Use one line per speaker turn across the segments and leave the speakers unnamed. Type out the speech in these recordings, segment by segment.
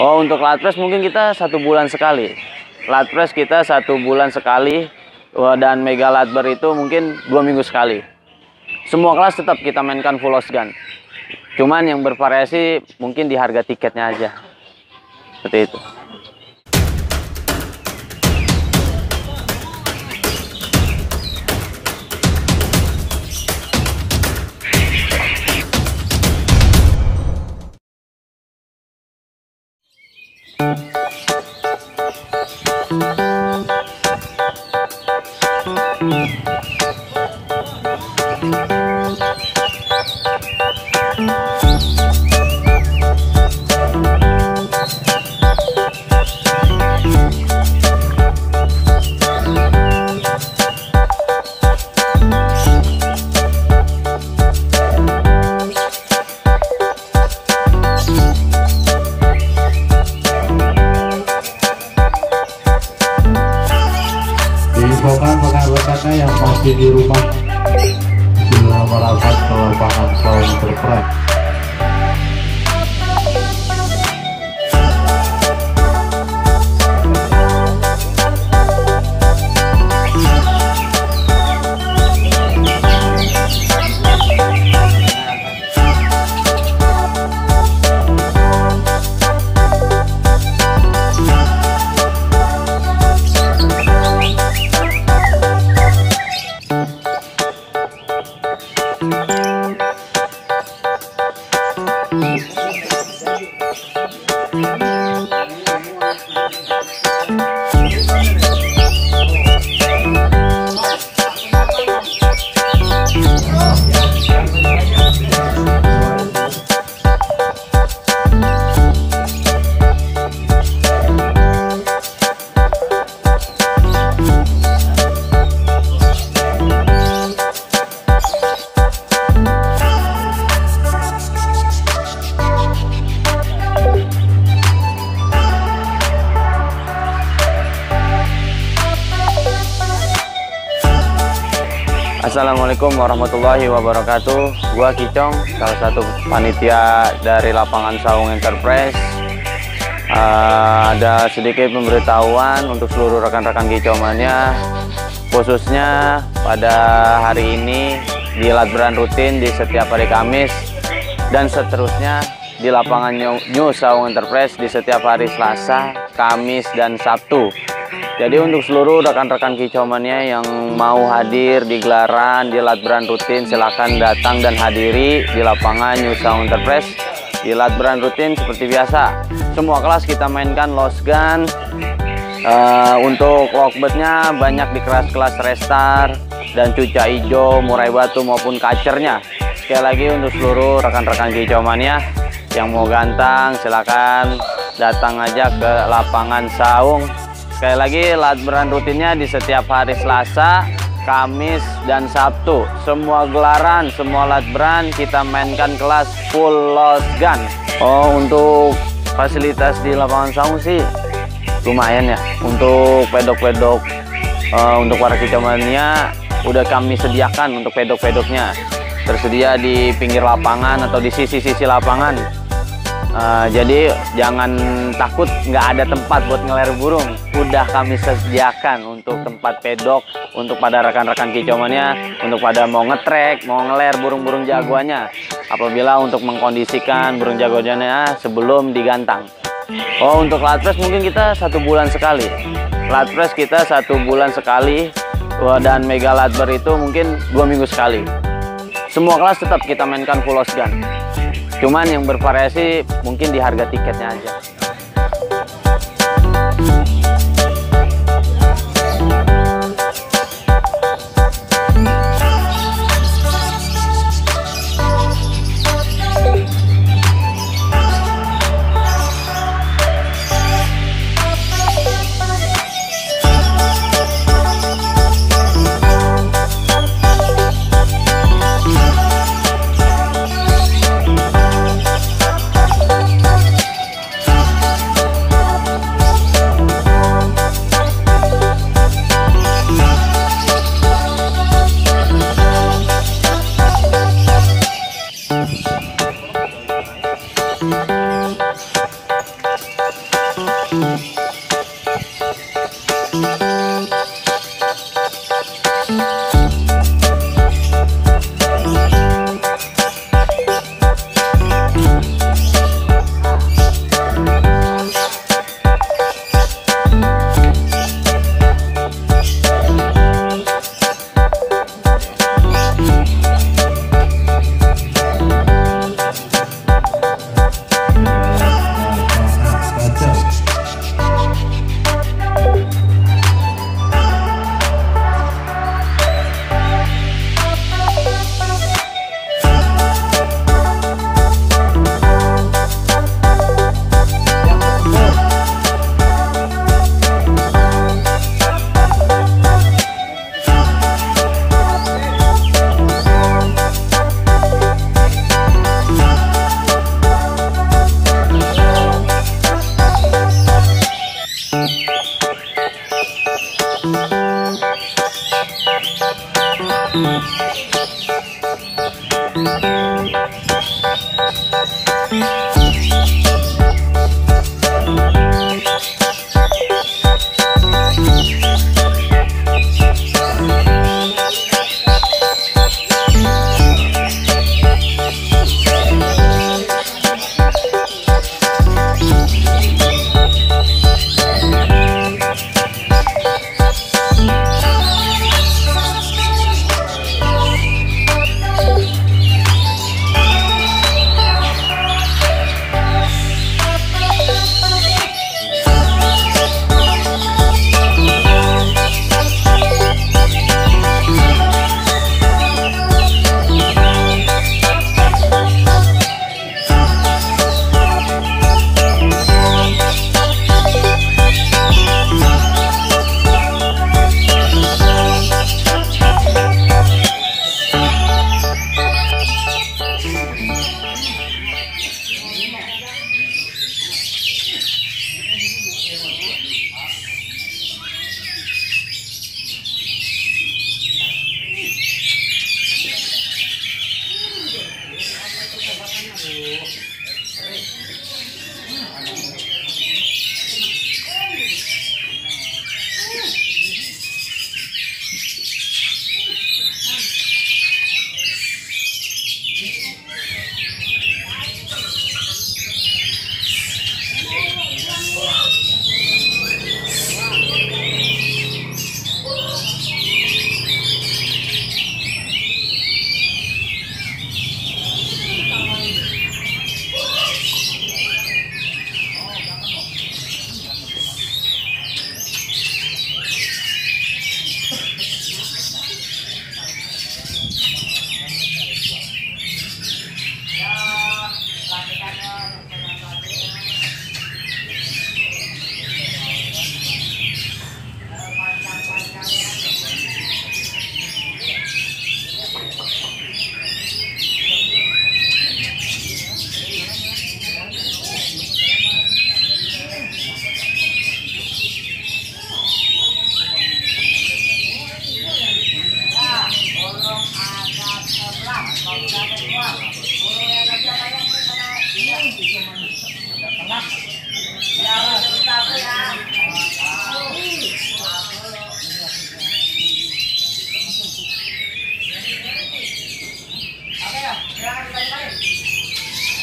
Oh untuk lat press mungkin kita satu bulan sekali. Lat press kita satu bulan sekali dan mega lat bar itu mungkin dua minggu sekali. Semua kelas tetap kita mainkan full loss gun. Cuman yang bervariasi mungkin di harga tiketnya aja. Seperti itu.
Di rumah. Bila merapat ke lapangan Sound Enterprise
Assalamualaikum warahmatullahi wabarakatuh. Gua Kicong, salah satu panitia dari lapangan Saung Enterprise. Uh, ada sedikit pemberitahuan untuk seluruh rekan-rekan Kicomannya, khususnya pada hari ini di latberan rutin di setiap hari Kamis dan seterusnya di lapangan New Saung Enterprise di setiap hari Selasa, Kamis, dan Sabtu. Jadi untuk seluruh rekan-rekan kicaumannya yang mau hadir di gelaran di latberan rutin silahkan datang dan hadiri di lapangan New Sound Enterprise di latberan rutin seperti biasa. Semua kelas kita mainkan lost gun. Uh, untuk lockbird-nya banyak di kelas-kelas restar dan cuca hijau, murai batu maupun kacernya. Sekali lagi untuk seluruh rekan-rekan kicaumannya yang mau gantang silakan datang aja ke lapangan Saung Sekali lagi latberan rutinnya di setiap hari Selasa, Kamis, dan Sabtu. Semua gelaran, semua latberan kita mainkan kelas full loss gun. Oh, untuk fasilitas di lapangan saung sih lumayan ya. Untuk pedok-pedok, uh, untuk para kicauannya udah kami sediakan untuk pedok-pedoknya. Tersedia di pinggir lapangan atau di sisi-sisi lapangan Uh, jadi jangan takut nggak ada tempat buat ngeler burung. Udah kami sediakan untuk tempat pedok, untuk pada rekan-rekan kicauannya, untuk pada mau ngetrek, mau ngeler burung-burung jagoannya. Apabila untuk mengkondisikan burung jagoannya sebelum digantang. Oh untuk latpres mungkin kita satu bulan sekali. Latpres kita satu bulan sekali dan mega latber itu mungkin dua minggu sekali. Semua kelas tetap kita mainkan full gun. Cuman yang bervariasi mungkin di harga tiketnya aja.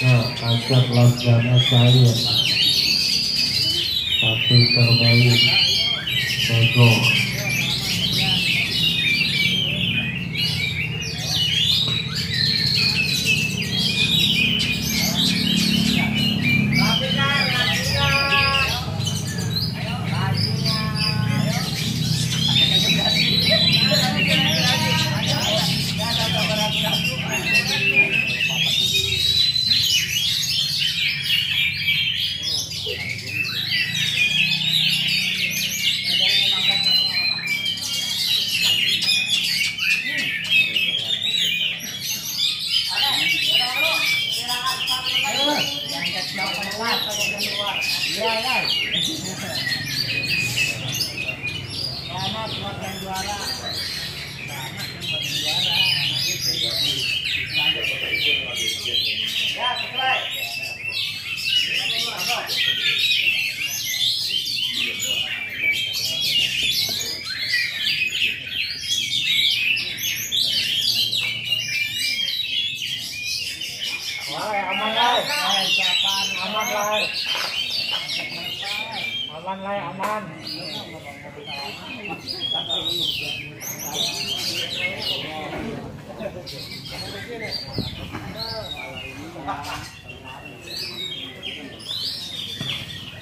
Ajak langganan saya satu terbaik Sego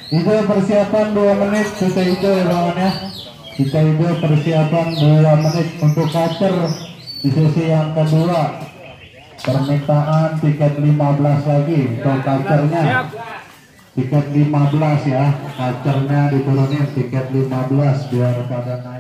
Itu persiapan 2 menit kita hijau ya kawan ya? Kita hijau persiapan 2 menit untuk kacer di sesi yang kedua. Permintaan tiket 15 lagi untuk kacernya. Tiket 15 ya Kacernya diturunin tiket 15 biar pada naik